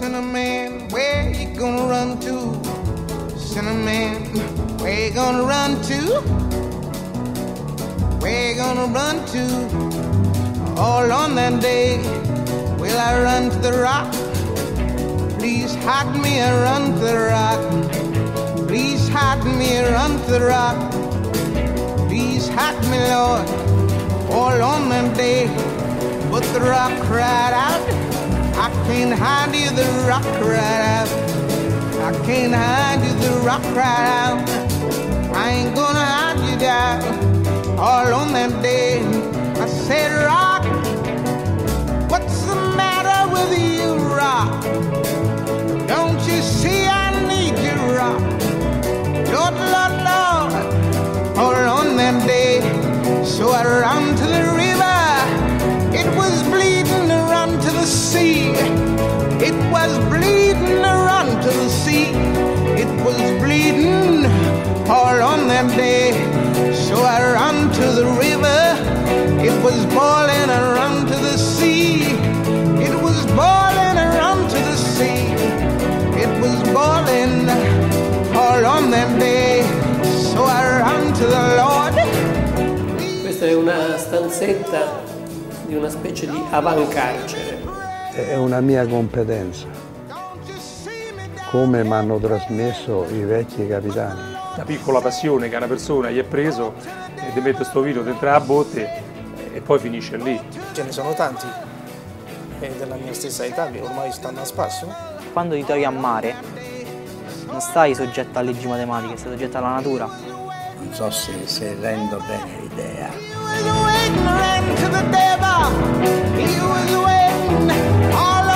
Cinnamon, where you gonna run to? Cinnamon, where you gonna run to? Where you gonna run to? All on that day, will I run to the rock? Please hide me and run to the rock. Please hide me and run to the rock. Please hide me, Lord, all on that day. But the rock cried out, I can't hide you, the rock right out. I can't hide you, the rock cried out. That day. So I ran to the river. It was boiling and run to the sea. It was boiling and run to the sea. It was boiling all on that day. So I ran to the Lord. Questa è una stanzetta di una specie di avancarcere. È una mia competenza, come mi hanno trasmesso i vecchi capitani. La piccola passione che una persona gli è preso e ti mette sto video dentro la botte e poi finisce lì. Ce ne sono tanti eh, della mia stessa età che ormai stanno a spasso. Quando ti trovi a mare non stai soggetto a leggi matematiche, stai soggetto alla natura. Non so se, se rendo bene l'idea. Was waiting to the devil. Was waiting all